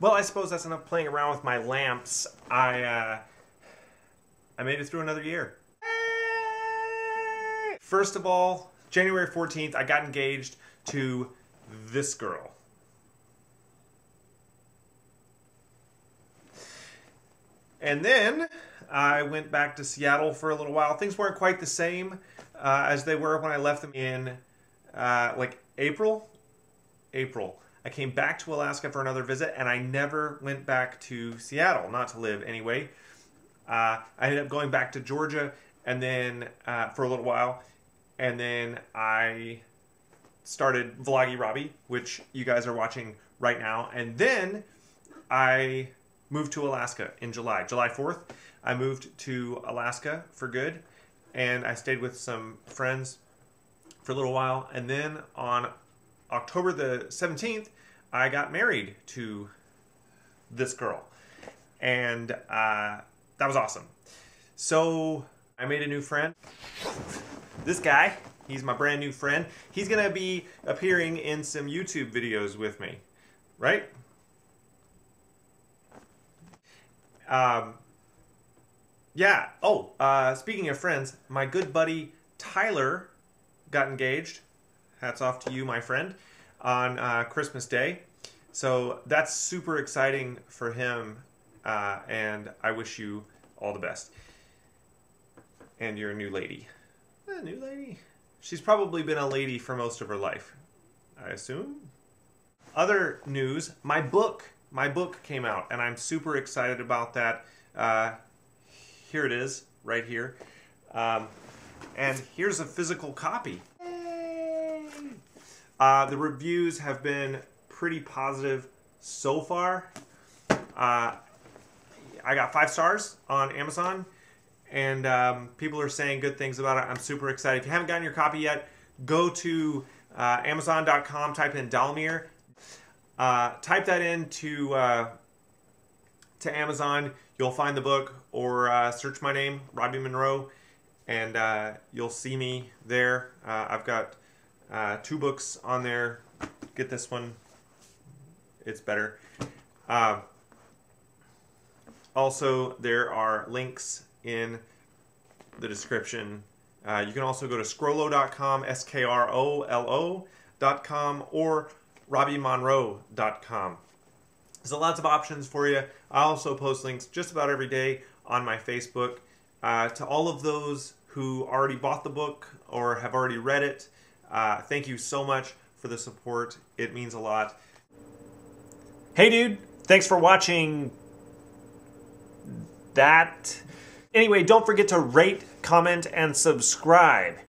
Well, I suppose that's enough playing around with my lamps. I uh, I made it through another year. First of all, January 14th, I got engaged to this girl. And then I went back to Seattle for a little while. Things weren't quite the same uh, as they were when I left them in uh, like April. April. I came back to Alaska for another visit, and I never went back to Seattle, not to live anyway. Uh, I ended up going back to Georgia, and then uh, for a little while, and then I started Vloggy Robby, which you guys are watching right now, and then I moved to Alaska in July, July 4th. I moved to Alaska for good, and I stayed with some friends for a little while, and then on October the 17th, I got married to this girl. And uh, that was awesome. So I made a new friend. This guy, he's my brand new friend. He's to be appearing in some YouTube videos with me, right? Um, yeah. Oh, uh, speaking of friends, my good buddy Tyler got engaged. Hats off to you, my friend, on uh, Christmas Day. So that's super exciting for him, uh, and I wish you all the best. And you're a new lady. A new lady? She's probably been a lady for most of her life, I assume. Other news, my book, my book came out, and I'm super excited about that. Uh, here it is, right here. Um, and here's a physical copy. Uh, the reviews have been pretty positive so far. Uh, I got five stars on Amazon, and um, people are saying good things about it. I'm super excited. If you haven't gotten your copy yet, go to uh, Amazon.com, type in Dalmir, uh, type that into uh, to Amazon. You'll find the book, or uh, search my name, Robby Monroe, and you'll see me there. I've got uh, two books on there. Get this one. It's better. Uh, also, there are links in the description. Uh, you can also go to skrolo.com, S-K-R-O-L-O.com, or robbymonroe.com. There's lots of options for you. I also post links just about every day on my Facebook. Uh, to all of those who already bought the book or have already read it, uh, thank you so much for the support. It means a lot. Hey, dude. Thanks for watching that. Anyway, don't forget to rate, comment, and subscribe.